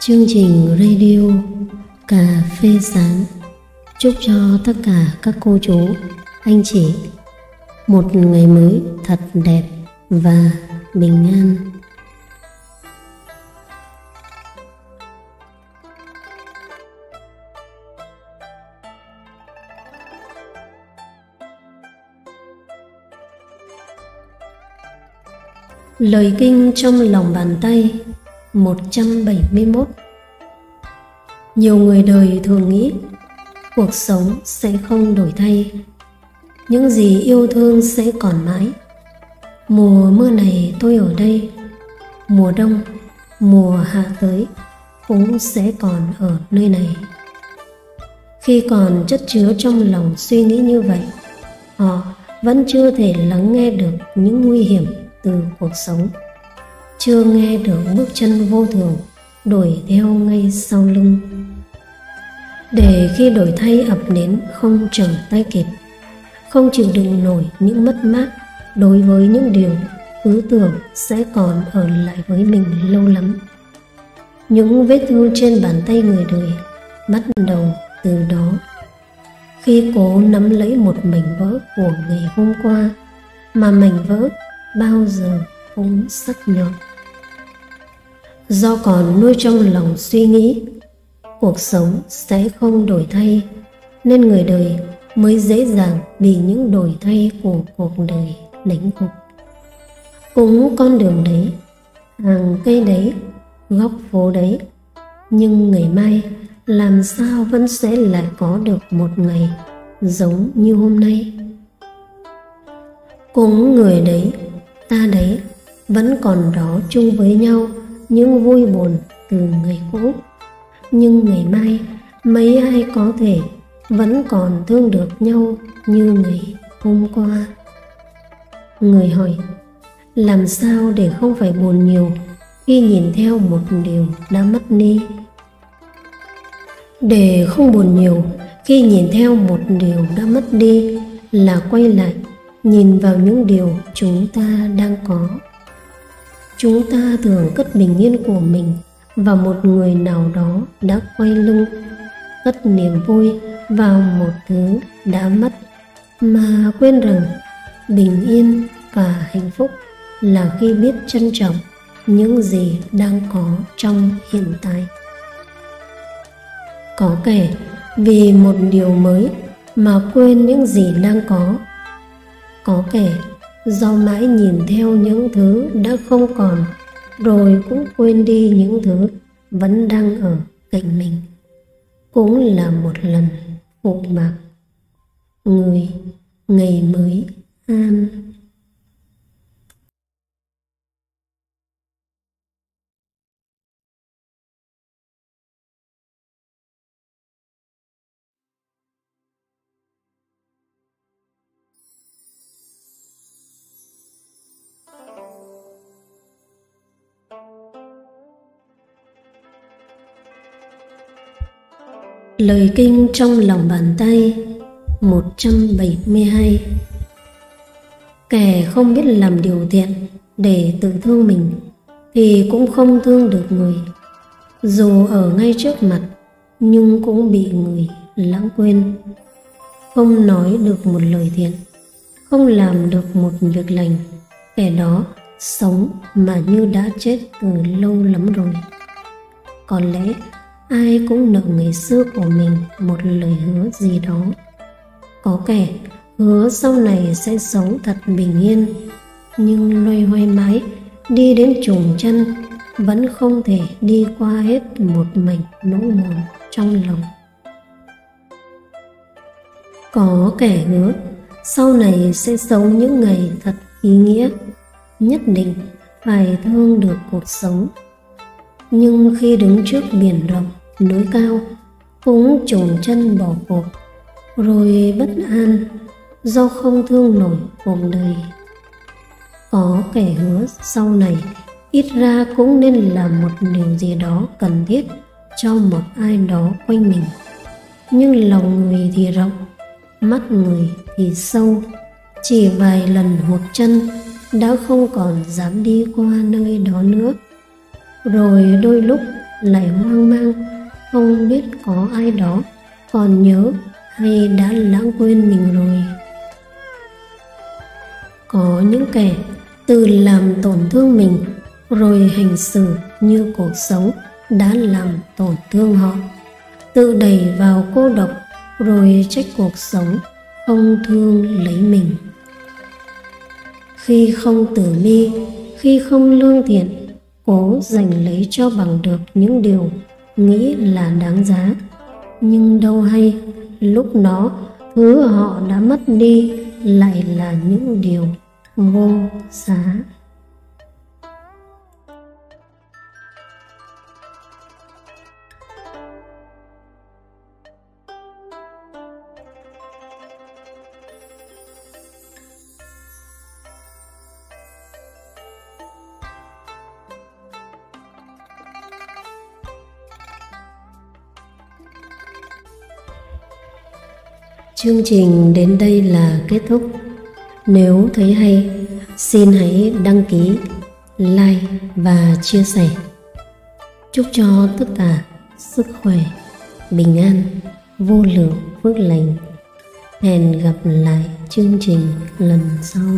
chương trình radio cà phê sáng. Chúc cho tất cả các cô chú, anh chị một ngày mới thật đẹp và bình an. Lời kinh trong lòng bàn tay. 171 Nhiều người đời thường nghĩ cuộc sống sẽ không đổi thay, những gì yêu thương sẽ còn mãi. Mùa mưa này tôi ở đây, mùa đông, mùa hạ tới cũng sẽ còn ở nơi này. Khi còn chất chứa trong lòng suy nghĩ như vậy, họ vẫn chưa thể lắng nghe được những nguy hiểm từ cuộc sống chưa nghe được bước chân vô thường, đuổi theo ngay sau lưng. Để khi đổi thay ập đến, không trở tay kịp. Không chịu đựng nổi những mất mát, đối với những điều cứ tưởng sẽ còn ở lại với mình lâu lắm. Những vết thương trên bàn tay người đời bắt đầu từ đó. Khi cố nắm lấy một mảnh vỡ của ngày hôm qua, mà mảnh vỡ bao giờ cũng sắc nhọn do còn nuôi trong lòng suy nghĩ, cuộc sống sẽ không đổi thay, nên người đời mới dễ dàng bị những đổi thay của cuộc đời đánh gục cũng con đường đấy, hàng cây đấy, góc phố đấy, nhưng ngày mai làm sao vẫn sẽ lại có được một ngày giống như hôm nay? Cũng người đấy, ta đấy vẫn còn đó chung với nhau những vui buồn từ ngày cũ. Nhưng ngày mai, mấy ai có thể vẫn còn thương được nhau như ngày hôm qua? Người hỏi, làm sao để không phải buồn nhiều khi nhìn theo một điều đã mất đi? Để không buồn nhiều khi nhìn theo một điều đã mất đi là quay lại, nhìn vào những điều chúng ta đang có chúng ta thường cất bình yên của mình vào một người nào đó đã quay lưng, cất niềm vui vào một thứ đã mất. Mà quên rằng bình yên và hạnh phúc là khi biết trân trọng những gì đang có trong hiện tại. Có kẻ vì một điều mới mà quên những gì đang có. Có kẻ do mãi nhìn theo những thứ đã không còn, rồi cũng quên đi những thứ vẫn đang ở cạnh mình. Cũng là một lần phụ bạc người, ngày mới an. Lời kinh trong lòng bàn tay 172 Kẻ không biết làm điều thiện để tự thương mình thì cũng không thương được người. Dù ở ngay trước mặt, nhưng cũng bị người lãng quên. Không nói được một lời thiện, không làm được một việc lành, kẻ đó sống mà như đã chết từ lâu lắm rồi. Có lẽ ai cũng nợ người xưa của mình một lời hứa gì đó. Có kẻ hứa sau này sẽ sống thật bình yên, nhưng loay hoay mãi, đi đến trùng chân, vẫn không thể đi qua hết một mảnh nỗi buồn trong lòng. Có kẻ hứa sau này sẽ sống những ngày thật ý nghĩa, nhất định phải thương được cuộc sống. Nhưng khi đứng trước biển rộng núi cao, cũng chồn chân bỏ cuộc, rồi bất an, do không thương nổi cuộc đời. Có kẻ hứa sau này, ít ra cũng nên làm một điều gì đó cần thiết cho một ai đó quanh mình. Nhưng lòng người thì rộng, mắt người thì sâu. Chỉ vài lần hụt chân, đã không còn dám đi qua nơi đó nữa. Rồi đôi lúc lại hoang mang không biết có ai đó, còn nhớ hay đã lãng quên mình rồi. Có những kẻ tự làm tổn thương mình, rồi hành xử như cuộc sống đã làm tổn thương họ. Tự đẩy vào cô độc, rồi trách cuộc sống không thương lấy mình. Khi không tử bi khi không lương thiện, cố giành lấy cho bằng được những điều nghĩ là đáng giá, nhưng đâu hay, lúc đó thứ họ đã mất đi lại là những điều vô giá. Chương trình đến đây là kết thúc. Nếu thấy hay, xin hãy đăng ký, like và chia sẻ. Chúc cho tất cả sức khỏe, bình an, vô lượng phước lành. Hẹn gặp lại chương trình lần sau.